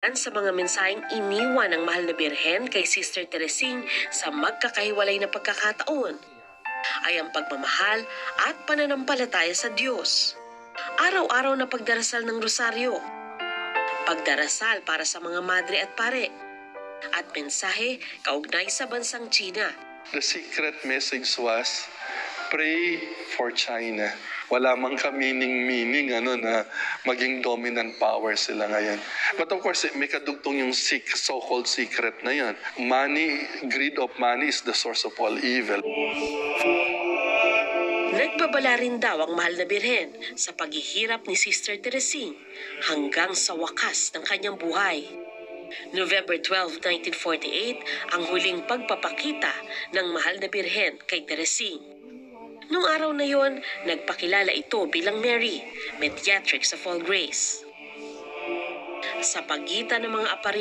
sa mga mensaheng iniwan ng mahal na birhen kay Sister Teresing sa magkakahiwalay na pagkakataon ay ang pagmamahal at pananampalataya sa Diyos. Araw-araw na pagdarasal ng rosaryo, pagdarasal para sa mga madre at pare, at mensahe kaugnay sa bansang China. The secret message was, pray for China. Wala mang ka-meaning-meaning ano, na maging dominant power sila ngayon. But of course, may kadugtong yung sec- so-called secret na yan. Money, greed of money is the source of all evil. Nagbabala rin daw ang mahal na birhen sa paghihirap ni Sister Teresing hanggang sa wakas ng kanyang buhay. November 12, 1948, ang huling pagpapakita ng mahal na birhen kay Teresing. Noong araw na yon, nagpakilala ito bilang Mary, Mediatrix of All Grace. Sa pagitan ng mga aparisyon